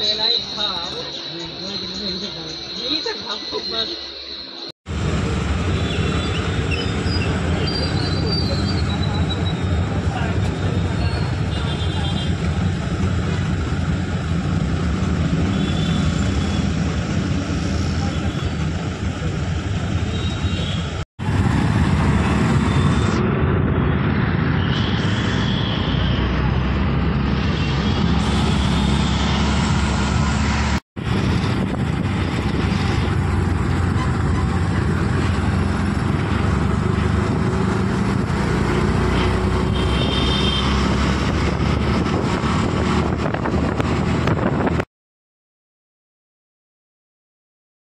लेना ही था यही तक हम बस